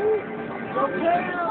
¡Eh!